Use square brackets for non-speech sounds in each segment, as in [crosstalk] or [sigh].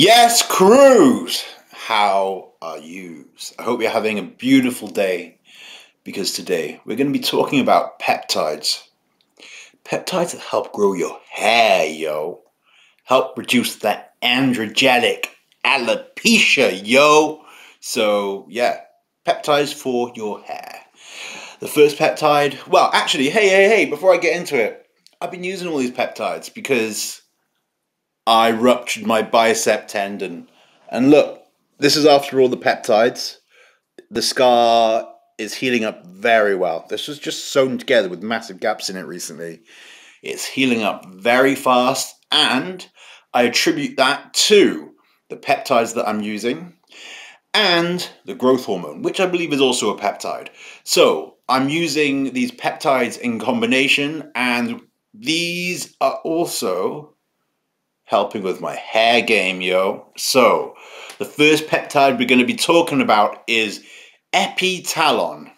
Yes, Cruz! How are you? I hope you're having a beautiful day because today we're going to be talking about peptides. Peptides that help grow your hair, yo. Help reduce that androgenic alopecia, yo. So, yeah, peptides for your hair. The first peptide, well, actually, hey, hey, hey, before I get into it, I've been using all these peptides because I ruptured my bicep tendon. And look, this is after all the peptides. The scar is healing up very well. This was just sewn together with massive gaps in it recently. It's healing up very fast, and I attribute that to the peptides that I'm using and the growth hormone, which I believe is also a peptide. So I'm using these peptides in combination, and these are also helping with my hair game, yo. So, the first peptide we're going to be talking about is epitalon.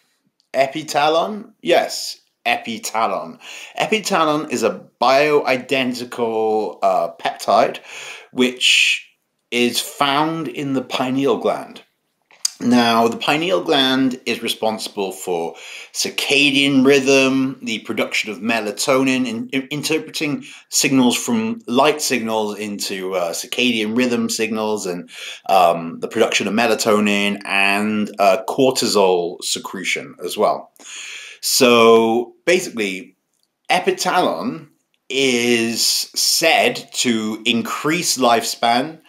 Epitalon? Yes, epitalon. Epitalon is a bioidentical uh, peptide which is found in the pineal gland. Now, the pineal gland is responsible for circadian rhythm, the production of melatonin, in, in, interpreting signals from light signals into uh, circadian rhythm signals, and um, the production of melatonin and uh, cortisol secretion as well. So, basically, epitalon is said to increase lifespan,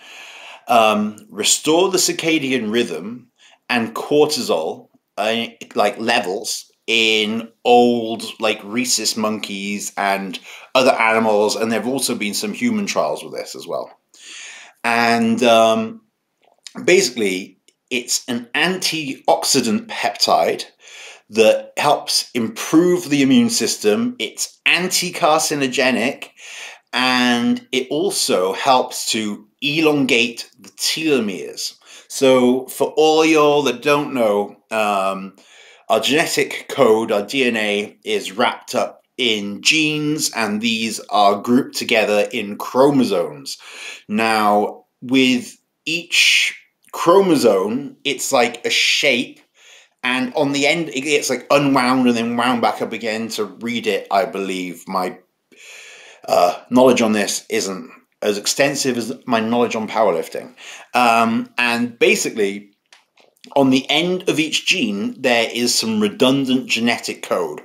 um, restore the circadian rhythm, and cortisol uh, like levels in old like rhesus monkeys and other animals and there have also been some human trials with this as well. And um, basically it's an antioxidant peptide that helps improve the immune system. It's anti-carcinogenic and it also helps to elongate the telomeres so, for all y'all that don't know, um, our genetic code, our DNA, is wrapped up in genes, and these are grouped together in chromosomes. Now, with each chromosome, it's like a shape, and on the end, it gets like unwound and then wound back up again to read it. I believe my uh, knowledge on this isn't as extensive as my knowledge on powerlifting. Um, and basically, on the end of each gene, there is some redundant genetic code.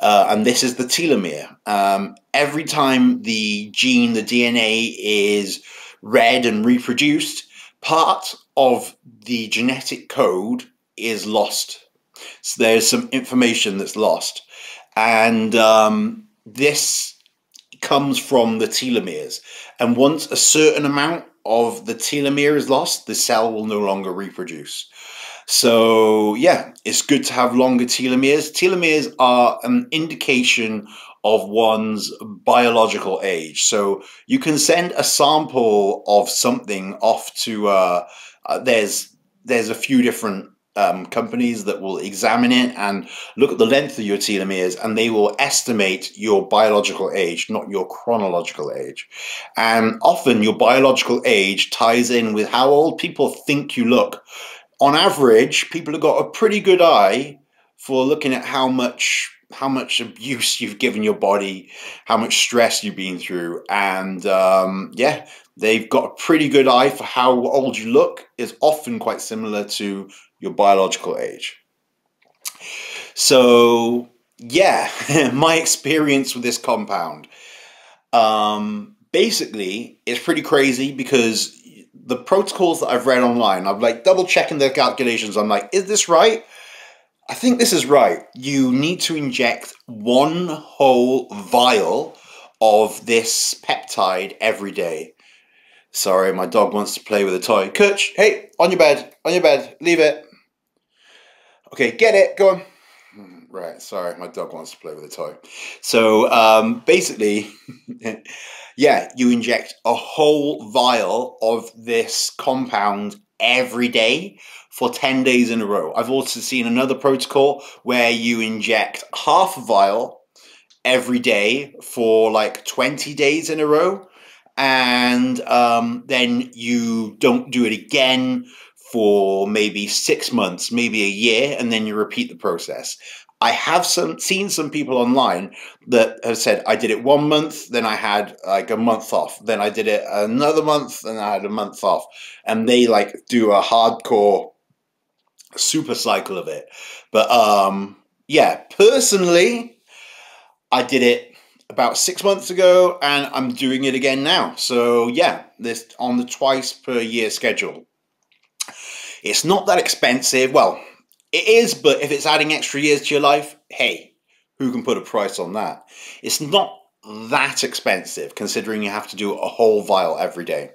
Uh, and this is the telomere. Um, every time the gene, the DNA, is read and reproduced, part of the genetic code is lost. So there's some information that's lost. And um, this comes from the telomeres. And once a certain amount of the telomere is lost, the cell will no longer reproduce. So, yeah, it's good to have longer telomeres. Telomeres are an indication of one's biological age. So, you can send a sample of something off to, uh, uh, there's, there's a few different um, companies that will examine it and look at the length of your telomeres and they will estimate your biological age, not your chronological age. And often your biological age ties in with how old people think you look. On average, people have got a pretty good eye for looking at how much how much abuse you've given your body, how much stress you've been through, and um, yeah, they've got a pretty good eye for how old you look. is often quite similar to your biological age. So, yeah, [laughs] my experience with this compound. Um, basically, it's pretty crazy because the protocols that I've read online, I'm like double checking the calculations. I'm like, is this right? I think this is right. You need to inject one whole vial of this peptide every day. Sorry, my dog wants to play with a toy. Kutch, hey, on your bed, on your bed, leave it. Okay, get it. Go on. Right, sorry, my dog wants to play with a toy. So um, basically, [laughs] yeah, you inject a whole vial of this compound every day for 10 days in a row. I've also seen another protocol where you inject half a vial every day for like 20 days in a row. and um, then you don't do it again for maybe six months, maybe a year, and then you repeat the process. I have some seen some people online that have said I did it one month, then I had like a month off, then I did it another month, and I had a month off, and they like do a hardcore super cycle of it. But um, yeah, personally, I did it about six months ago, and I'm doing it again now. So yeah, this on the twice per year schedule. It's not that expensive. Well, it is, but if it's adding extra years to your life, hey, who can put a price on that? It's not that expensive considering you have to do a whole vial every day.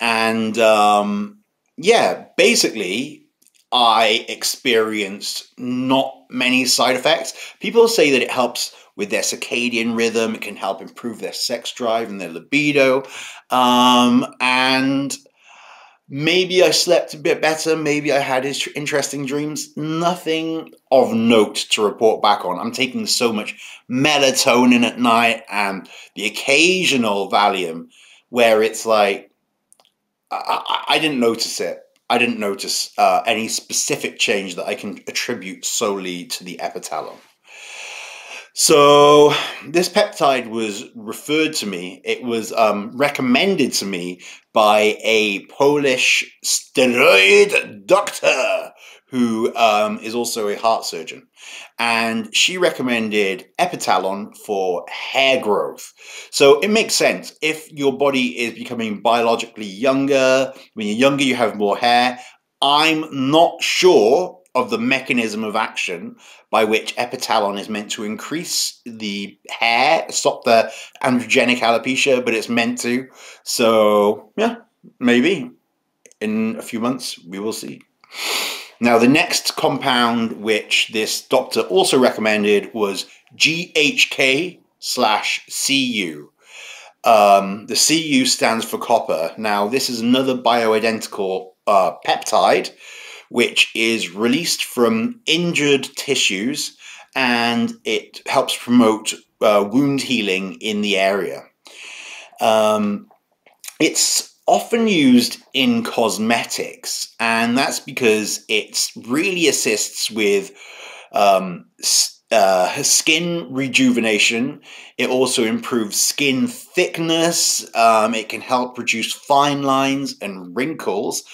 And um, yeah, basically, I experienced not many side effects. People say that it helps with their circadian rhythm, it can help improve their sex drive and their libido. Um, and Maybe I slept a bit better. Maybe I had interesting dreams. Nothing of note to report back on. I'm taking so much melatonin at night and the occasional Valium where it's like, I, I, I didn't notice it. I didn't notice uh, any specific change that I can attribute solely to the epitalon. So this peptide was referred to me. It was um, recommended to me by a Polish steroid doctor who um, is also a heart surgeon. And she recommended Epitalon for hair growth. So it makes sense. If your body is becoming biologically younger, when you're younger, you have more hair. I'm not sure of the mechanism of action by which epitalon is meant to increase the hair, stop the androgenic alopecia, but it's meant to. So, yeah, maybe in a few months we will see. Now, the next compound which this doctor also recommended was GHK slash CU. Um, the CU stands for copper. Now, this is another bioidentical uh, peptide which is released from injured tissues and it helps promote uh, wound healing in the area. Um, it's often used in cosmetics, and that's because it really assists with um, uh, skin rejuvenation. It also improves skin thickness. Um, it can help reduce fine lines and wrinkles.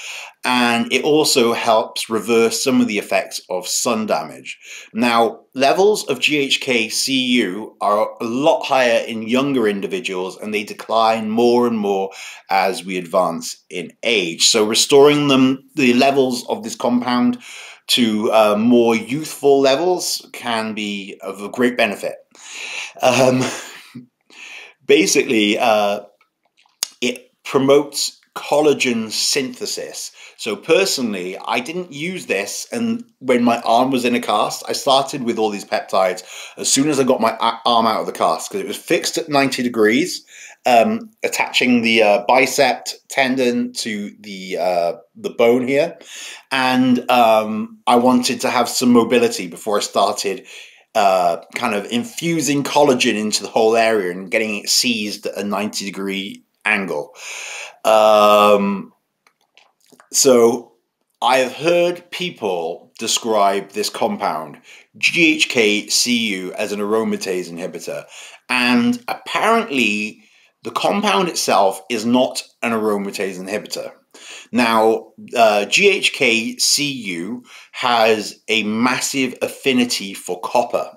And it also helps reverse some of the effects of sun damage. Now, levels of GHK-Cu are a lot higher in younger individuals and they decline more and more as we advance in age. So restoring them, the levels of this compound to uh, more youthful levels can be of great benefit. Um, basically, uh, it promotes collagen synthesis. So personally, I didn't use this, and when my arm was in a cast, I started with all these peptides as soon as I got my arm out of the cast because it was fixed at 90 degrees um, attaching the uh, bicep tendon to the uh, the bone here, and um, I wanted to have some mobility before I started. Uh, kind of infusing collagen into the whole area and getting it seized at a 90 degree angle. Um, so I have heard people describe this compound, GHK-Cu, as an aromatase inhibitor. And apparently, the compound itself is not an aromatase inhibitor. Now, uh, GHK-Cu has a massive affinity for copper,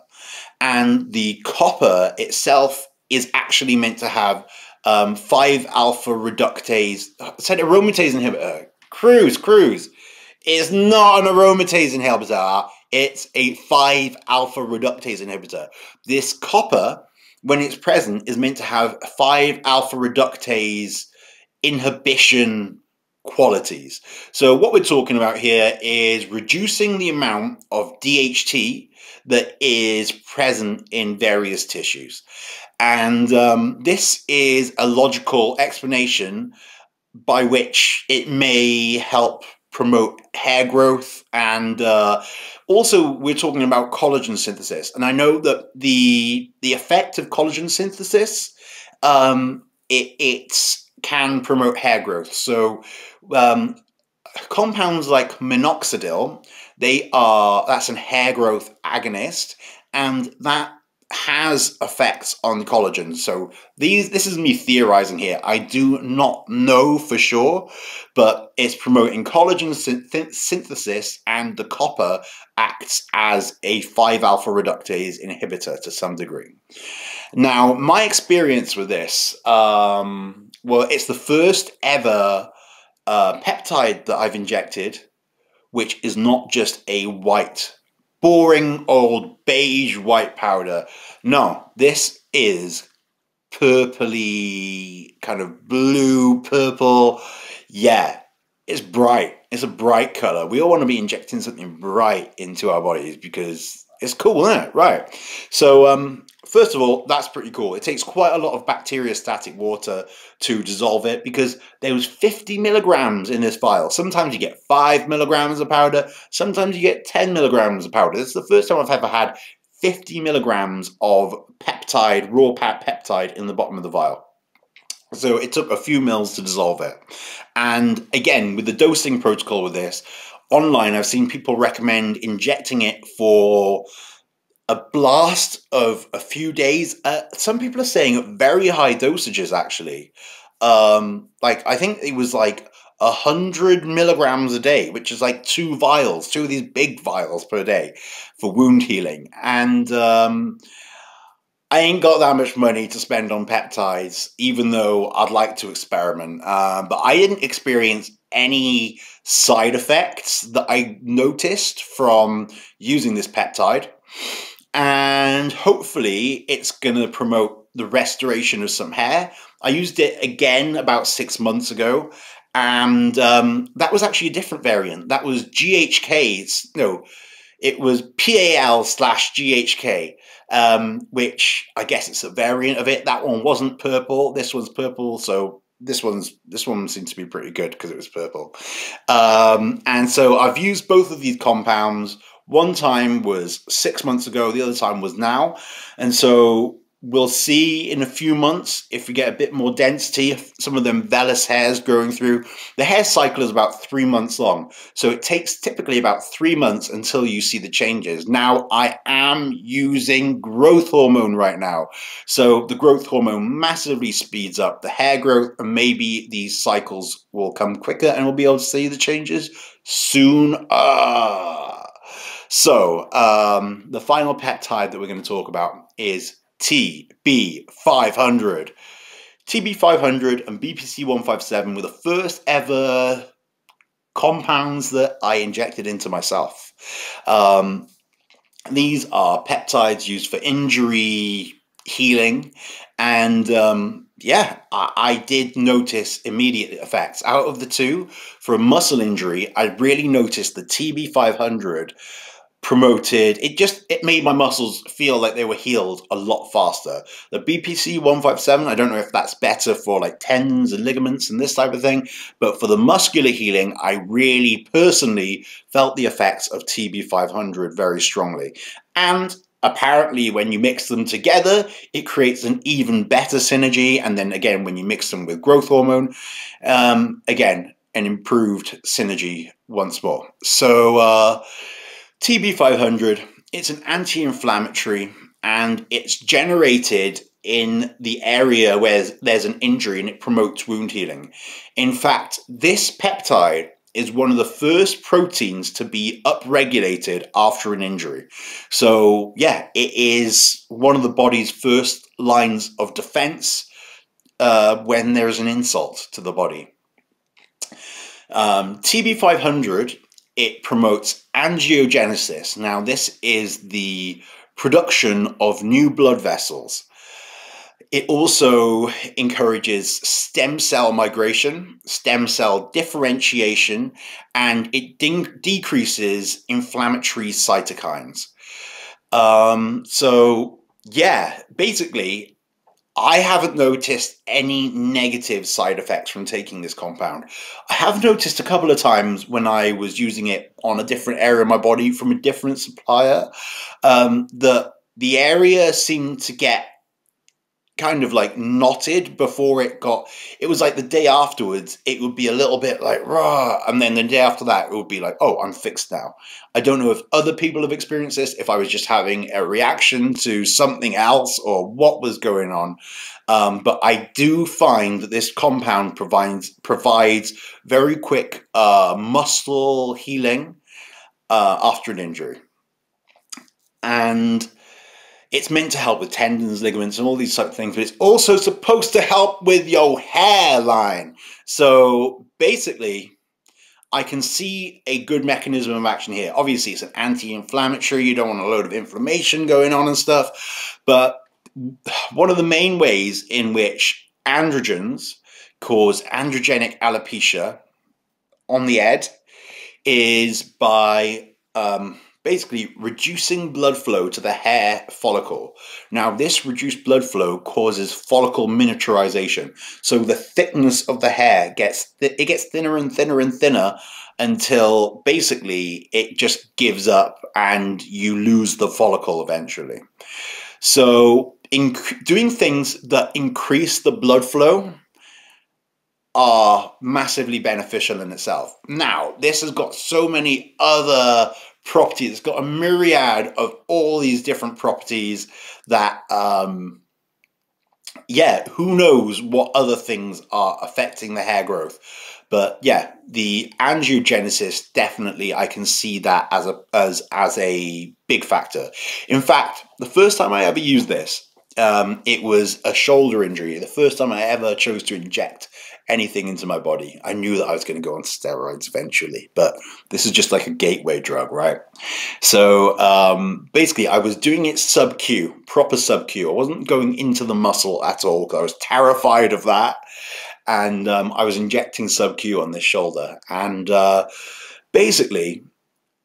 and the copper itself is actually meant to have um, 5 alpha reductase. Said aromatase inhibitor. Cruise, cruise. It's not an aromatase inhibitor. It's a 5 alpha reductase inhibitor. This copper when it's present, is meant to have five alpha reductase inhibition qualities. So what we're talking about here is reducing the amount of DHT that is present in various tissues. And um, this is a logical explanation by which it may help promote hair growth and uh, also we're talking about collagen synthesis and i know that the the effect of collagen synthesis um, it it can promote hair growth. So um, compounds like minoxidil, they are that's an hair growth agonist, and that has effects on collagen. So these this is me theorizing here. I do not know for sure, but it's promoting collagen synth synthesis and the copper acts as a 5 alpha reductase inhibitor to some degree. Now, my experience with this, um, well, it's the first ever uh, peptide that I've injected, which is not just a white boring old beige white powder. No, this is purpley, kind of blue, purple. Yeah, it's bright. It's a bright color. We all want to be injecting something bright into our bodies because it's cool, isn't it? Right. So, um, first of all, that's pretty cool. It takes quite a lot of bacteriostatic water to dissolve it because there was 50 milligrams in this vial. Sometimes you get 5 milligrams of powder, sometimes you get 10 milligrams of powder. This is the first time I've ever had 50 milligrams of peptide, raw peptide in the bottom of the vial. So it took a few mils to dissolve it. And again, with the dosing protocol with this, online I've seen people recommend injecting it for a blast of a few days. Uh, some people are saying very high dosages actually. Um, like I think it was like a hundred milligrams a day, which is like two vials, two of these big vials per day for wound healing. And um, I ain't got that much money to spend on peptides, even though I'd like to experiment. Uh, but I didn't experience any side effects that I noticed from using this peptide and hopefully it's going to promote the restoration of some hair. I used it again about six months ago, and um, that was actually a different variant. That was GHK. No, it was PAL slash GHK, um, which I guess it's a variant of it. That one wasn't purple. This one's purple, so this one's this one seems to be pretty good because it was purple. Um, and so I've used both of these compounds one time was six months ago, the other time was now. And so we'll see in a few months if we get a bit more density, some of them vellus hairs growing through. The hair cycle is about three months long. So it takes typically about three months until you see the changes. Now, I am using growth hormone right now. So the growth hormone massively speeds up the hair growth, and maybe these cycles will come quicker and we'll be able to see the changes soon. Ah. So, um, the final peptide that we're going to talk about is TB500. TB500 and BPC157 were the first ever compounds that I injected into myself. Um, these are peptides used for injury healing, and um, yeah, I, I, did notice immediate effects. Out of the two, for a muscle injury, I really noticed the TB500 promoted. It just it made my muscles feel like they were healed a lot faster. The bpc 157 i don't know if that's better for like tendons and ligaments and this type of thing but for the muscular healing i really personally felt the effects of tb500 very strongly. And apparently when you mix them together it creates an even better synergy. And then again when you mix them with growth hormone um, again an improved synergy once more. So uh, TB500, it's an anti-inflammatory and it's generated in the area where there's an injury and it promotes wound healing. In fact, this peptide is one of the first proteins to be upregulated after an injury. So, yeah, it is one of the body's first lines of defense uh, when there is an insult to the body. Um, TB500 it promotes angiogenesis. Now, this is the production of new blood vessels. It also encourages stem cell migration, stem cell differentiation, and it de decreases inflammatory cytokines. Um, so, yeah, basically, I haven't noticed any negative side effects from taking this compound. I have noticed a couple of times when I was using it on a different area of my body from a different supplier um, that the area seemed to get kind of like knotted before it got it was like the day afterwards it would be a little bit like raw and then the day after that it would be like oh i'm fixed now. I don't know if other people have experienced this if i was just having a reaction to something else or what was going on um, but i do find that this compound provides provides very quick uh, muscle healing uh, after an injury. And it's meant to help with tendons, ligaments, and all these type of things, but it's also supposed to help with your hairline. So basically, I can see a good mechanism of action here. Obviously, it's an anti-inflammatory. You don't want a load of inflammation going on and stuff. But one of the main ways in which androgens cause androgenic alopecia on the head is by um, basically reducing blood flow to the hair follicle. Now, this reduced blood flow causes follicle miniaturization. So the thickness of the hair gets th- it gets thinner and thinner and thinner until basically it just gives up and you lose the follicle eventually. So, in doing things that increase the blood flow are massively beneficial in itself. Now, this has got so many other property. It's got a myriad of all these different properties that, um, yeah, who knows what other things are affecting the hair growth. But yeah, the angiogenesis definitely I can see that as a as as a big factor. In fact, the first time I ever used this, um, it was a shoulder injury. The first time I ever chose to inject anything into my body. I knew that I was going to go on steroids eventually, but this is just like a gateway drug, right? So um, basically, I was doing it sub Q, proper sub Q. I wasn't going into the muscle at all because I was terrified of that. And um, I was injecting sub Q on this shoulder. And uh, basically,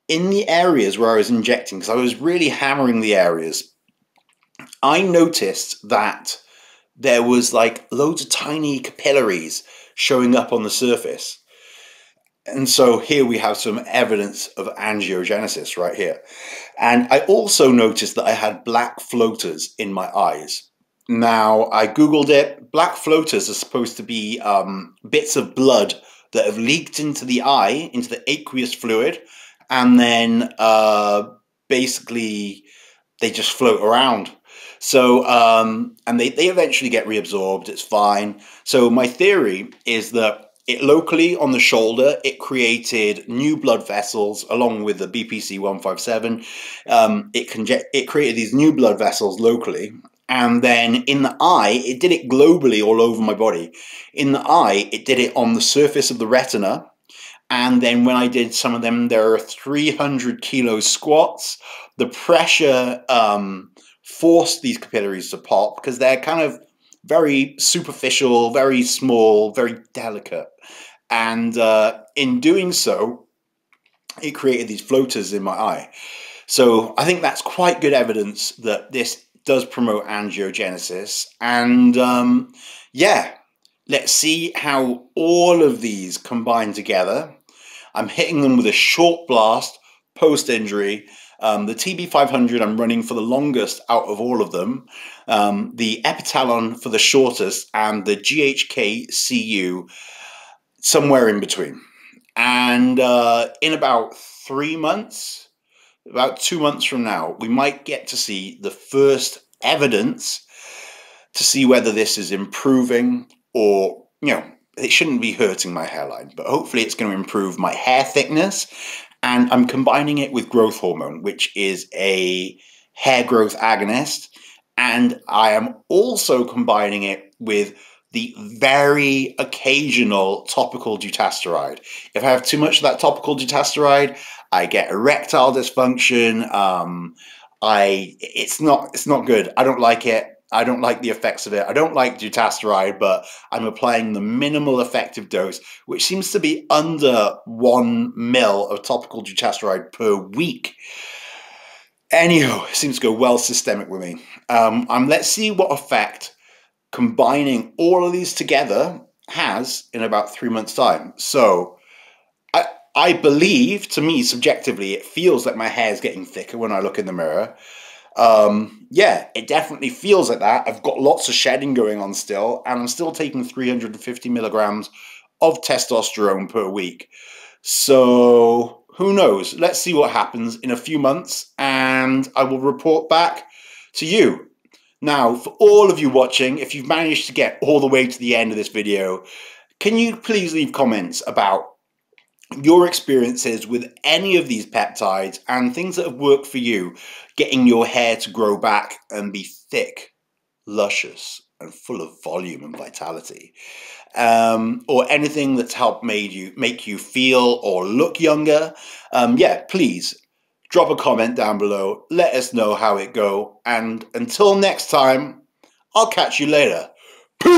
in the areas where I was injecting, because I was really hammering the areas, I noticed that there was like loads of tiny capillaries showing up on the surface. And so here we have some evidence of angiogenesis right here. And I also noticed that I had black floaters in my eyes. Now, I Googled it. Black floaters are supposed to be um, bits of blood that have leaked into the eye, into the aqueous fluid, and then uh, basically they just float around so, um, and they, they eventually get reabsorbed. It's fine. So, my theory is that it locally on the shoulder, it created new blood vessels along with the BPC 157. Um, it, conge- it created these new blood vessels locally. And then in the eye, it did it globally all over my body. In the eye, it did it on the surface of the retina. And then when I did some of them, there are 300 kilo squats. The pressure um, force these capillaries to pop because they're kind of very superficial, very small, very delicate. And uh, in doing so, it created these floaters in my eye. So I think that's quite good evidence that this does promote angiogenesis. And um, yeah, let's see how all of these combine together. I'm hitting them with a short blast post injury um, the TB500 I'm running for the longest out of all of them, um, the Epitalon for the shortest, and the GHK CU somewhere in between. And uh, in about three months, about two months from now, we might get to see the first evidence to see whether this is improving or, you know, it shouldn't be hurting my hairline, but hopefully it's going to improve my hair thickness and I'm combining it with growth hormone, which is a hair growth agonist. And I am also combining it with the very occasional topical dutasteride. If I have too much of that topical dutasteride, I get erectile dysfunction. Um, I it's not it's not good. I don't like it. I don't like the effects of it. I don't like dutasteride, but I'm applying the minimal effective dose, which seems to be under one mil of topical dutasteride per week. Anyhow, it seems to go well systemic with me. Um, um, let's see what effect combining all of these together has in about three months' time. So, I, I believe, to me, subjectively, it feels like my hair is getting thicker when I look in the mirror. Um, yeah, it definitely feels like that. I've got lots of shedding going on still, and I'm still taking 350 milligrams of testosterone per week. So who knows? Let's see what happens in a few months, and I will report back to you. Now, for all of you watching, if you've managed to get all the way to the end of this video, can you please leave comments about your experiences with any of these peptides and things that have worked for you, getting your hair to grow back and be thick, luscious, and full of volume and vitality, um, or anything that's helped made you make you feel or look younger. Um, yeah, please drop a comment down below. Let us know how it go, and until next time, I'll catch you later. Peace.